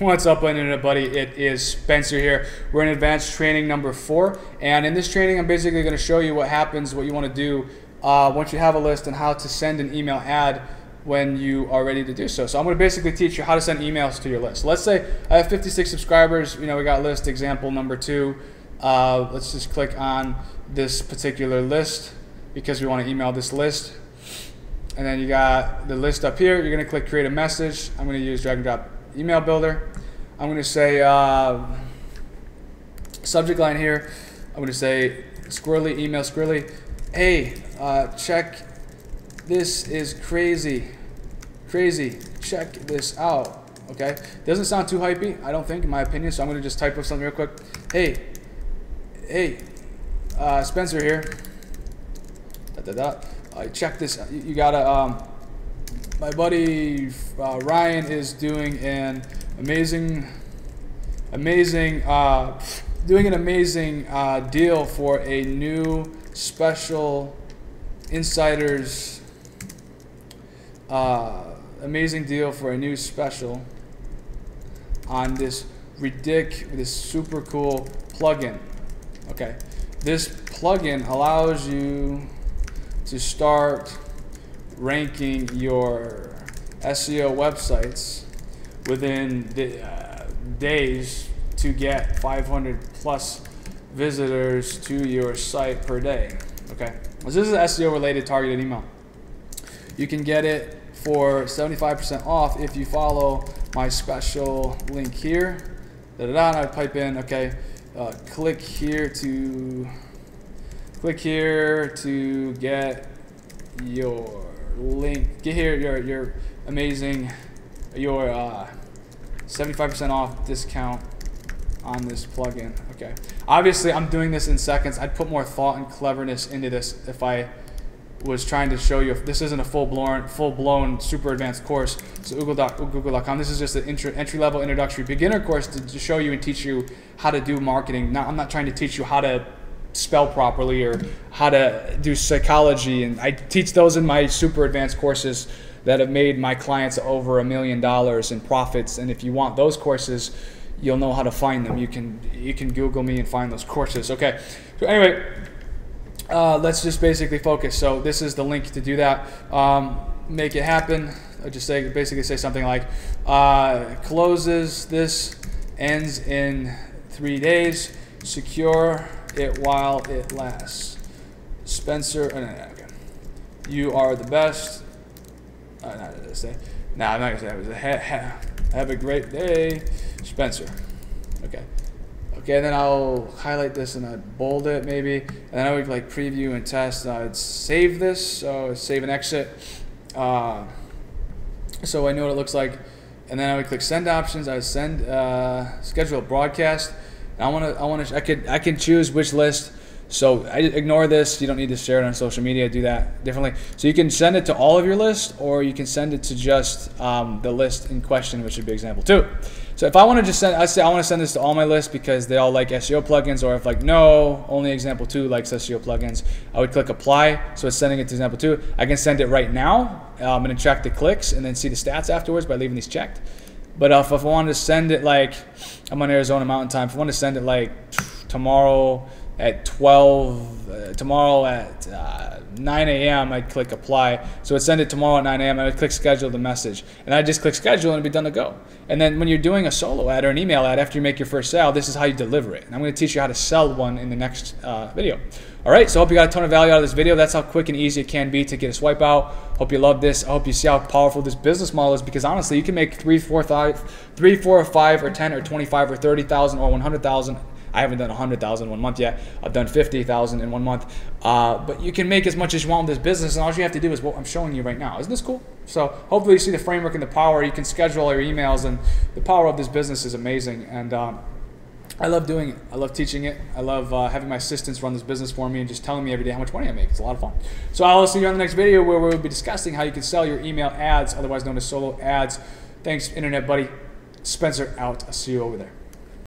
What's up, Internet Buddy? It is Spencer here. We're in advanced training number four, and in this training, I'm basically going to show you what happens, what you want to do uh, once you have a list, and how to send an email ad when you are ready to do so. So I'm going to basically teach you how to send emails to your list. Let's say I have 56 subscribers. You know, we got list example number two. Uh, let's just click on this particular list because we want to email this list. And then you got the list up here. You're going to click create a message. I'm going to use drag and drop email builder. I'm going to say uh, subject line here. I'm going to say squirrely email squirrely. Hey, uh, check. This is crazy, crazy. Check this out. Okay, doesn't sound too hypey. I don't think, in my opinion. So I'm going to just type up something real quick. Hey, hey, uh, Spencer here. Da, da, da. Uh, check this. You, you gotta. Um, my buddy uh, Ryan is doing an amazing, amazing, uh, doing an amazing uh, deal for a new special insiders. Uh, amazing deal for a new special on this ridic this super cool plugin. Okay, this plugin allows you to start ranking your SEO websites within the, uh, days to get 500 plus visitors to your site per day. Okay, this is an SEO related targeted email. You can get it for 75% off if you follow my special link here. Da da da. And I pipe in, okay, uh, click here to click here to get your link. Get here your your amazing your 75% uh, off discount on this plugin. Okay. Obviously, I'm doing this in seconds. I'd put more thought and cleverness into this if I was trying to show you. If this isn't a full-blown, full-blown, super advanced course. So Google.com. Google this is just an entry-level introductory beginner course to, to, show you and teach you how to do marketing. Not, I'm not trying to teach you how to spell properly or how to do psychology. And I teach those in my super advanced courses that have made my clients over a million dollars in profits. And if you want those courses, you'll know how to find them. You can you can Google me and find those courses. Okay. So anyway, uh, let's just basically focus. So this is the link to do that. Um, make it happen. I just say basically say something like uh, closes this ends in three days. Secure it while it lasts. Spencer, oh, no, no, okay. You are the best. Oh, no, I say? No, I'm not gonna say that. Have a great day, Spencer. Okay. Okay, and then I'll highlight this and I'd bold it maybe. And then I would like preview and test. I'd save this, so save and exit. Uh, so I know what it looks like. And then I would click send options. I would send uh, schedule broadcast. I want to. I want to. I could. I can choose which list. So I ignore this. You don't need to share it on social media. Do that differently. So you can send it to all of your list, or you can send it to just um, the list in question, which would be example two. So if I want to just send, I say I want to send this to all my lists because they all like SEO plugins, or if like no, only example two likes SEO plugins, I would click apply. So it's sending it to example two. I can send it right now. I'm going to track the clicks and then see the stats afterwards by leaving these checked. But uh, if, if I wanted to send it like, I'm on Arizona Mountain Time. If I want to send it like tomorrow at 12, uh, tomorrow at uh, 9 a.m., I'd click apply. So I'd send it tomorrow at 9 a.m. I would click schedule the message. And I'd just click schedule and it'd be done to go. And then when you're doing a solo ad or an email ad after you make your first sale, this is how you deliver it. And I'm going to teach you how to sell one in the next uh, video. All right, so I hope you got a ton of value out of this video. That's how quick and easy it can be to get a swipe out. Hope you love this. I hope you see how powerful this business model is because honestly, you can make three, four, five, three, four, five, or ten, or twenty-five, or thirty thousand, or one hundred thousand. I haven't done 100,000 in one month yet. I've done 50,000 in one month. Uh, but you can make as much as you want with this business, and all you have to do is what I'm showing you right now. Isn't this cool? So hopefully you see the framework and the power. You can schedule all your emails, and the power of this business is amazing. And um, I love doing it. I love teaching it. I love uh, having my assistants run this business for me and just telling me every day how much money I make. It's a lot of fun. So I'll see you on the next video where we'll be discussing how you can sell your email ads, otherwise known as solo ads. Thanks, Internet Buddy. Spencer out. I'll see you over there.